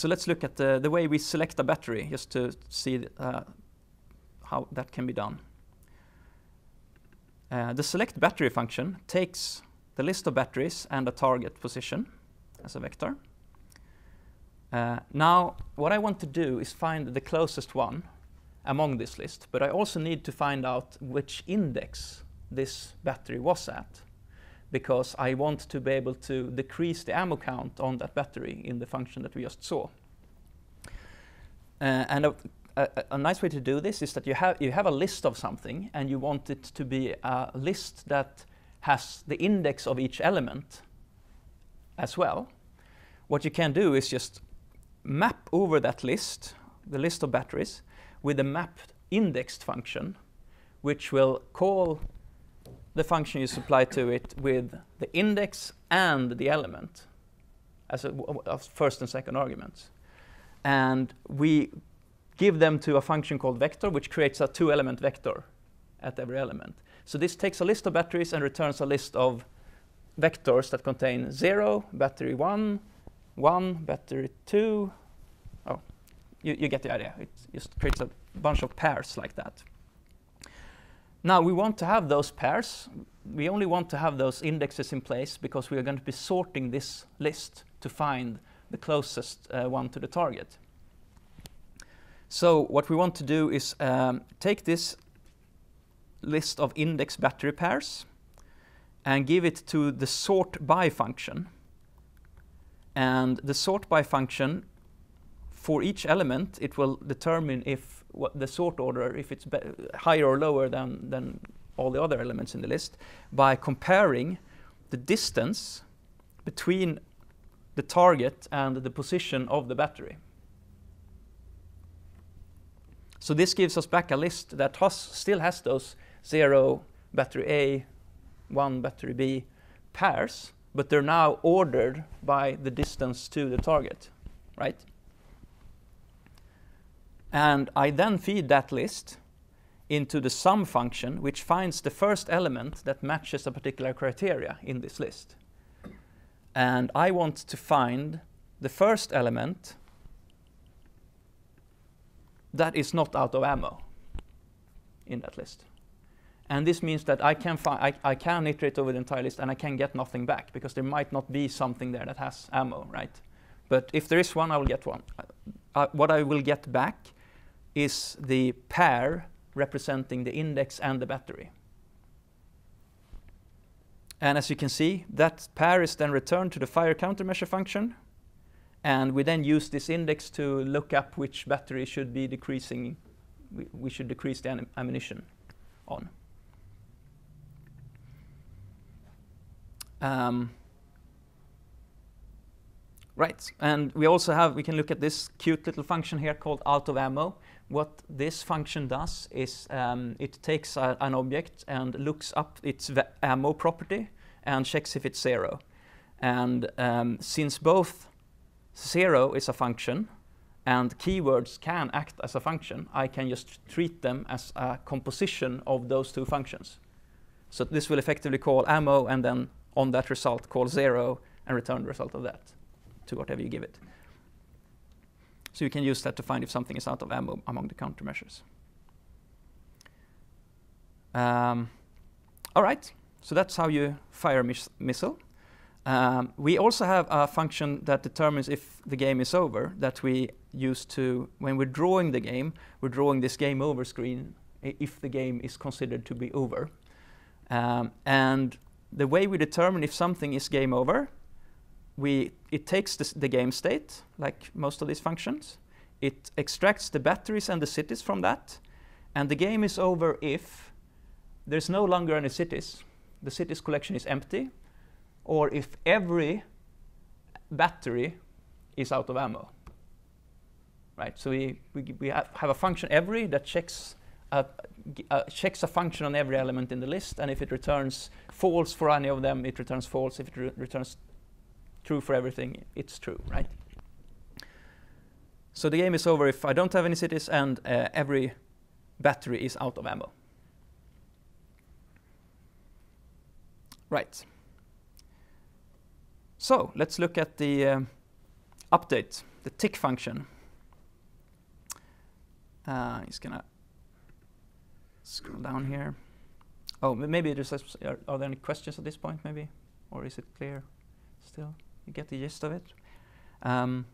So let's look at the, the way we select a battery, just to see uh, how that can be done. Uh, the select battery function takes the list of batteries and a target position as a vector. Uh, now, what I want to do is find the closest one among this list, but I also need to find out which index this battery was at, because I want to be able to decrease the ammo count on that battery in the function that we just saw. Uh, and a, a, a, nice way to do this is that you have, you have a list of something, and you want it to be a list that has the index of each element as well. What you can do is just map over that list, the list of batteries, with a mapped indexed function, which will call the function you supply to it with the index and the element as, a, first and second arguments. And we give them to a function called vector, which creates a two-element vector at every element. So this takes a list of batteries and returns a list of vectors that contain 0, battery 1, 1, battery 2. Oh, you, you get the idea. It just creates a bunch of pairs like that. Now we want to have those pairs. We only want to have those indexes in place because we are going to be sorting this list to find the closest uh, one to the target. So what we want to do is um, take this list of index battery pairs and give it to the sort by function. And the sort by function, for each element, it will determine if the sort order, if it's higher or lower than, than all the other elements in the list, by comparing the distance between the target and the position of the battery. So this gives us back a list that has, still has those 0, battery A, 1, battery B pairs, but they're now ordered by the distance to the target, right? And I then feed that list into the some function, which finds the first element that matches a particular criteria in this list. And I want to find the first element that is not out of ammo in that list. And this means that I can, I, I can iterate over the entire list and I can get nothing back because there might not be something there that has ammo, right? But if there is one, I will get one. Uh, what I will get back is the pair representing the index and the battery. And as you can see, that pair is then returned to the fire countermeasure function. And we then use this index to look up which battery should be decreasing, we, we should decrease the ammunition on. Um, right, and we also have, we can look at this cute little function here called out of ammo. What this function does is um, it takes a, an object and looks up its ammo property and checks if it's zero. And um, since both zero is a function and keywords can act as a function, I can just treat them as a composition of those two functions. So this will effectively call ammo and then on that result call zero and return the result of that to whatever you give it. So you can use that to find if something is out of ammo among the countermeasures. Um, all right, so that's how you fire a mis missile. Um, we also have a function that determines if the game is over that we use to, when we're drawing the game, we're drawing this game over screen if the game is considered to be over. Um, and the way we determine if something is game over, we, it takes the game state, like most of these functions. It extracts the batteries and the cities from that. And the game is over if there's no longer any cities. The cities collection is empty. Or if every battery is out of ammo. Right, so we, we, we have a function every that checks uh, checks a function on every element in the list, and if it returns false for any of them, it returns false. If it re returns true for everything, it's true, right? So the game is over if I don't have any cities and uh, every battery is out of ammo. Right. So let's look at the uh, update the tick function. Uh, he's gonna scroll down here. Oh, maybe there's are, are there any questions at this point, maybe, or is it clear still? You get the gist of it. Um,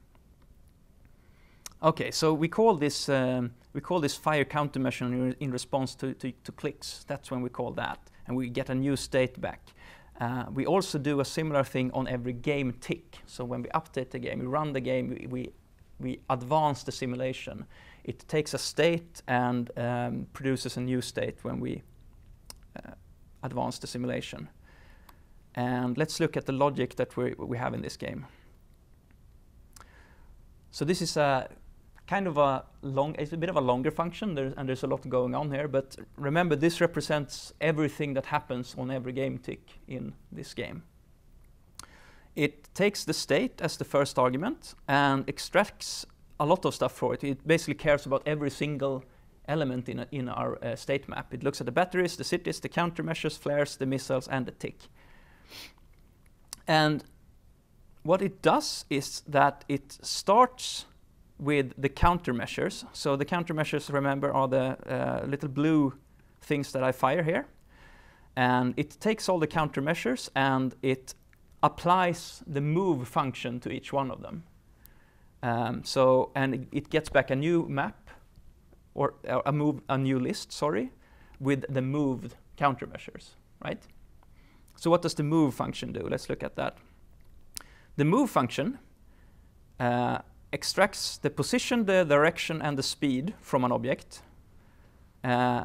okay, so we call this um, we call this fire countermeasure in, in response to, to, to, clicks. That's when we call that, and we get a new state back. Uh, we also do a similar thing on every game tick. So when we update the game, we run the game, we, we, we advance the simulation. It takes a state and um, produces a new state when we uh, advance the simulation. And let's look at the logic that we, we have in this game. So this is a kind of a long, it's a bit of a longer function, there's, and there's a lot going on here. But remember, this represents everything that happens on every game tick in this game. It takes the state as the first argument and extracts a lot of stuff for it. It basically cares about every single element in, a, in our uh, state map. It looks at the batteries, the cities, the countermeasures, flares, the missiles, and the tick. And what it does is that it starts with the countermeasures. So the countermeasures, remember, are the uh, little blue things that I fire here. And it takes all the countermeasures and it applies the move function to each one of them. Um, so, and it gets back a new map, or a move, a new list, sorry, with the moved countermeasures, right? So what does the move function do? Let's look at that. The move function uh, extracts the position, the direction, and the speed from an object, uh,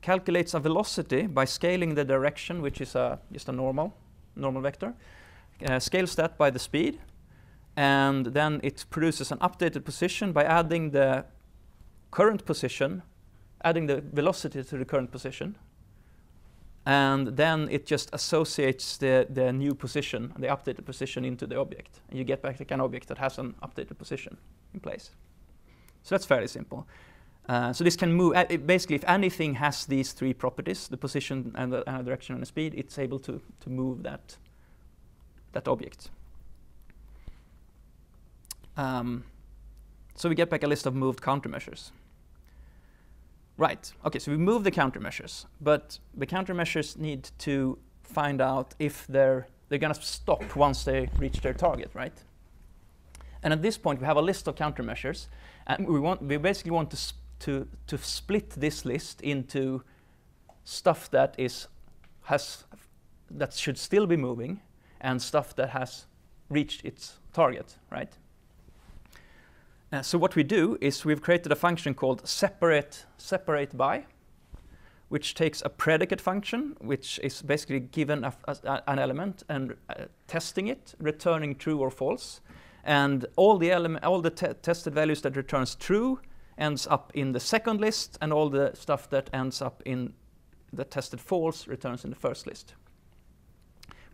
calculates a velocity by scaling the direction, which is a, just a normal, normal vector, uh, scales that by the speed, and then it produces an updated position by adding the current position, adding the velocity to the current position, and then it just associates the, the new position, the updated position into the object. And you get back like an object that has an updated position in place. So that's fairly simple. Uh, so this can move, uh, basically if anything has these three properties, the position and the, and the direction and the speed, it's able to, to move that, that object. Um, so we get back a list of moved countermeasures. Right, okay, so we move the countermeasures, but the countermeasures need to find out if they're, they're gonna stop once they reach their target, right? And at this point, we have a list of countermeasures, and we want, we basically want to, to, to split this list into stuff that is, has, that should still be moving, and stuff that has reached its target, right? Uh, so what we do is we've created a function called separate, separate by, which takes a predicate function, which is basically given a, a, an element and uh, testing it, returning true or false. And all the, element, all the te tested values that returns true ends up in the second list, and all the stuff that ends up in the tested false returns in the first list.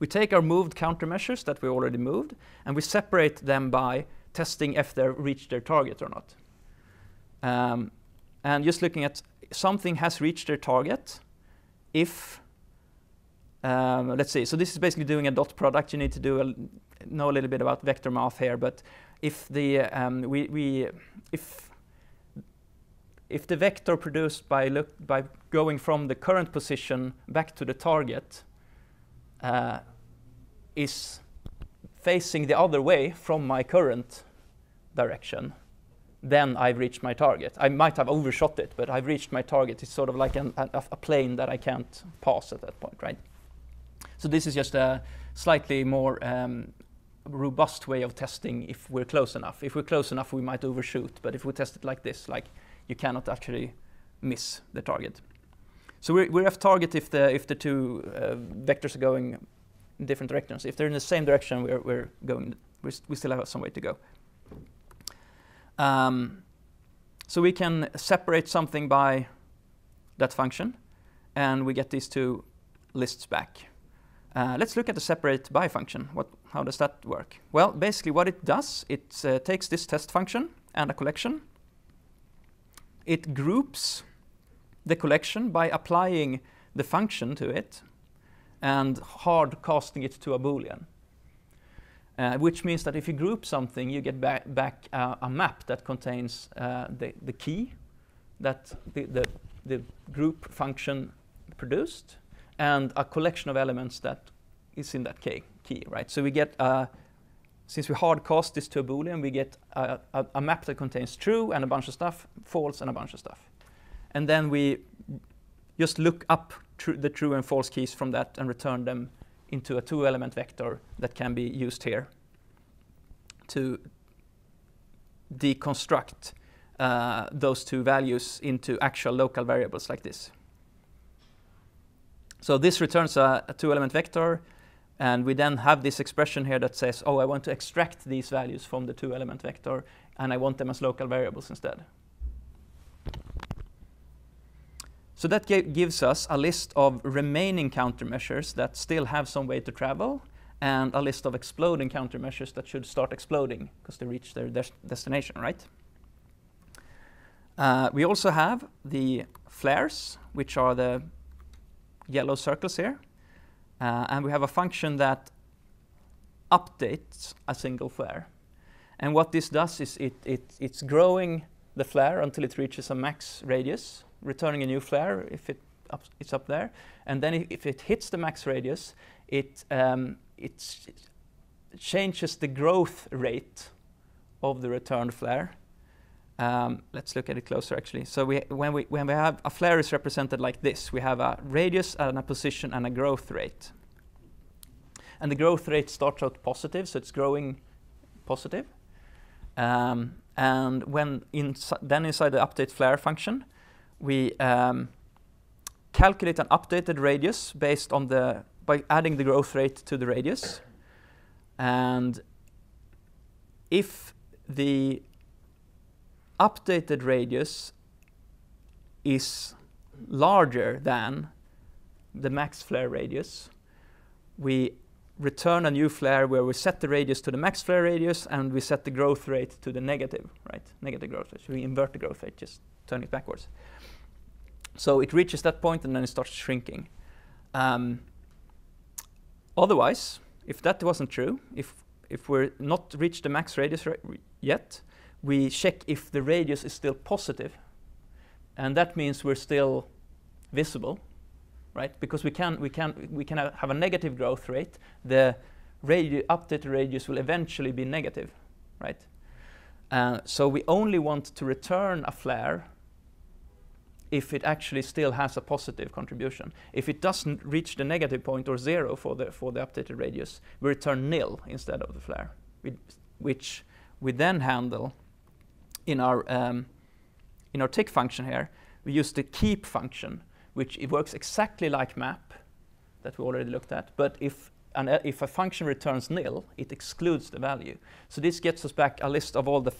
We take our moved countermeasures that we already moved, and we separate them by testing if they reached their target or not. Um, and just looking at something has reached their target if, um, let's see, so this is basically doing a dot product. You need to do a, know a little bit about vector math here, but if the um, we, we if if the vector produced by look by going from the current position back to the target uh, is facing the other way from my current direction, then I've reached my target. I might have overshot it, but I've reached my target. It's sort of like an, a, a, plane that I can't pass at that point, right? So this is just a slightly more um, robust way of testing if we're close enough. If we're close enough, we might overshoot, but if we test it like this, like you cannot actually miss the target. So we're, we're target if the if the two uh, vectors are going in different directions. If they're in the same direction, we're, we're going, we're st we still have some way to go. Um, so we can separate something by that function, and we get these two lists back. Uh, let's look at the separate by function. What, how does that work? Well, basically what it does, it uh, takes this test function and a collection. It groups the collection by applying the function to it and hard casting it to a boolean. uh, which means that if you group something, you get ba back uh, a map that contains uh, the, the key that the, the, the group function produced and a collection of elements that is in that key, key right? So we get, uh, since we hard cast this to a boolean, we get a, a, a, map that contains true and a bunch of stuff, false and a bunch of stuff. And then we just look up tr the true and false keys from that and return them into a two-element vector that can be used here to deconstruct uh, those two values into actual local variables like this. So this returns a, a two-element vector, and we then have this expression here that says, oh, I want to extract these values from the two-element vector, and I want them as local variables instead. So that gives us a list of remaining countermeasures that still have some way to travel, and a list of exploding countermeasures that should start exploding because they reach their des destination, right? Uh, we also have the flares, which are the yellow circles here. Uh, and we have a function that updates a single flare. And what this does is it, it, it's growing the flare until it reaches a max radius, returning a new flare if it up, it's up there. And then if it hits the max radius, it, um, it changes the growth rate of the returned flare. Um, let's look at it closer actually. So we, when, we, when we have a flare is represented like this, we have a radius and a position and a growth rate. And the growth rate starts out positive, so it's growing positive. Um, and when insi then inside the update flare function, we um, calculate an updated radius based on the by adding the growth rate to the radius. And if the updated radius is larger than the max flare radius, we return a new flare where we set the radius to the max flare radius and we set the growth rate to the negative, right? Negative growth rate. So we invert the growth rate, just turn it backwards. So it reaches that point and then it starts shrinking. Um, otherwise, if that wasn't true, if if we're not reached the max radius yet, we check if the radius is still positive, and that means we're still visible, right? Because we can we can we can have a negative growth rate. The updated radius will eventually be negative, right? Uh, so we only want to return a flare if it actually still has a positive contribution. If it doesn't reach the negative point or zero for the, for the updated radius, we return nil instead of the flare, which we then handle in our, um, in our tick function here. We use the keep function, which it works exactly like map that we already looked at, but if and uh, if a function returns nil, it excludes the value. So this gets us back a list of all the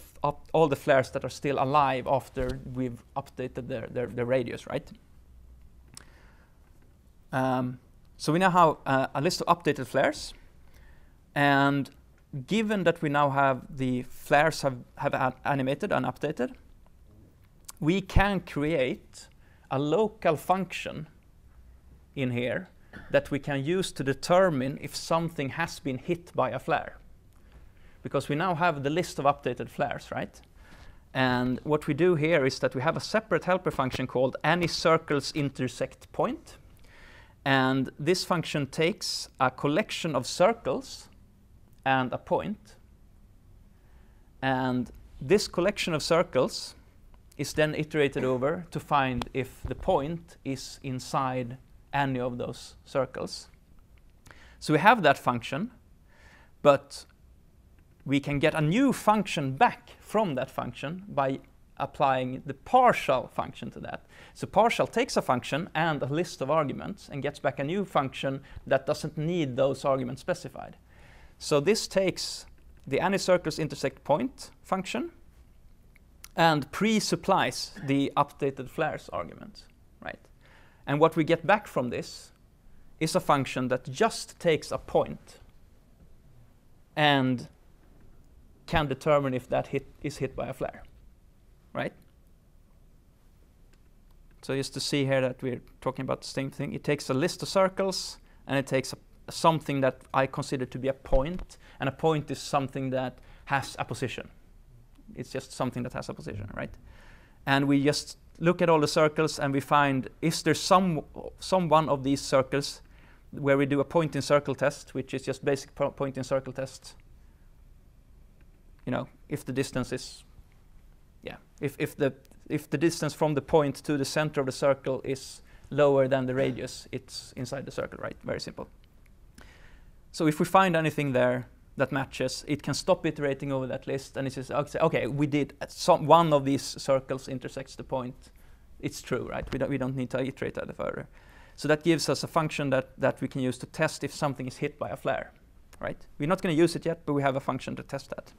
all the flares that are still alive after we've updated their, their, their radius, right? Um, so we now have uh, a list of updated flares. And given that we now have the flares have, have animated and updated, we can create a local function in here that we can use to determine if something has been hit by a flare. Because we now have the list of updated flares, right? And what we do here is that we have a separate helper function called any circles intersect point. And this function takes a collection of circles and a point. And this collection of circles is then iterated over to find if the point is inside any of those circles. So we have that function, but we can get a new function back from that function by applying the partial function to that. So partial takes a function and a list of arguments and gets back a new function that doesn't need those arguments specified. So this takes the any circles intersect point function and pre-supplies the updated flares argument, right? And what we get back from this is a function that just takes a point and can determine if that hit is hit by a flare, right? So just to see here that we're talking about the same thing, it takes a list of circles and it takes a, something that I consider to be a point, and a point is something that has a position. It's just something that has a position, right? And we just look at all the circles and we find is there some some one of these circles where we do a point in circle test, which is just basic point in circle test. You know, if the distance is, yeah, if if the if the distance from the point to the center of the circle is lower than the radius, it's inside the circle, right? Very simple. So if we find anything there that matches, it can stop iterating over that list, and it says, okay, okay we did uh, some one of these circles intersects the point. It's true, right? We don't we don't need to iterate that further. So that gives us a function that that we can use to test if something is hit by a flare, right? We're not going to use it yet, but we have a function to test that.